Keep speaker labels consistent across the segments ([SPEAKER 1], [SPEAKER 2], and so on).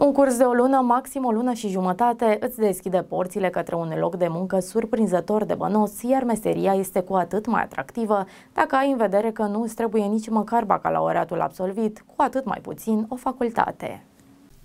[SPEAKER 1] Un curs de o lună, maxim o lună și jumătate, îți deschide porțile către un loc de muncă surprinzător de bănos, iar meseria este cu atât mai atractivă dacă ai în vedere că nu îți trebuie nici măcar bacalaureatul absolvit, cu atât mai puțin o facultate.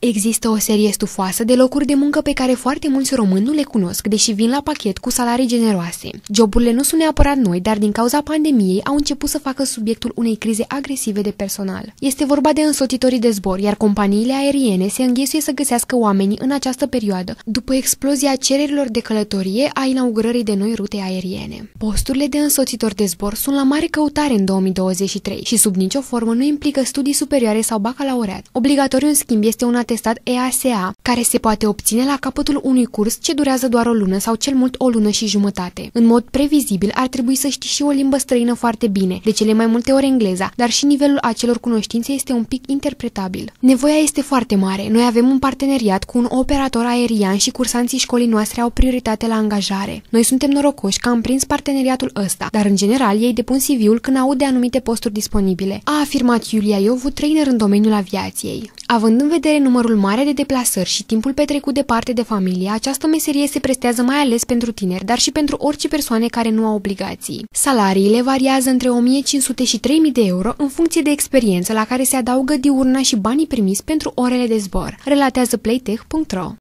[SPEAKER 2] Există o serie stufoasă de locuri de muncă pe care foarte mulți români nu le cunosc, deși vin la pachet cu salarii generoase. Joburile nu sunt neapărat noi, dar din cauza pandemiei au început să facă subiectul unei crize agresive de personal. Este vorba de însoțitorii de zbor, iar companiile aeriene se înghesuie să găsească oamenii în această perioadă, după explozia cererilor de călătorie a inaugurării de noi rute aeriene. Posturile de însoțitor de zbor sunt la mare căutare în 2023 și sub nicio formă nu implică studii superioare sau bacalaureat. Obligatoriu, în schimb, este un atestat EASA, care se poate obține la capătul unui curs ce durează doar o lună sau cel mult o lună și jumătate. În mod previzibil, ar trebui să știi și o limbă străină foarte bine, de cele mai multe ori engleza, dar și nivelul acelor cunoștințe este un pic interpretabil. Nevoia este foarte mare. Noi avem un parteneriat cu un operator aerian și cursanții școlii noastre au prioritate la angajare. Noi suntem norocoși că am prins parteneriatul ăsta, dar în general ei depun CV-ul când aud de anumite posturi disponibile, a afirmat Iulia Iovu, trainer în domeniul aviației. Având în vedere numărul mare de deplasări și timpul petrecut departe de familie, această meserie se prestează mai ales pentru tineri, dar și pentru orice persoane care nu au obligații. Salariile variază între 1500 și 3000 de euro în funcție de experiență la care se adaugă diurna și banii primiți pentru orele de zbor, relatează playtech.ro.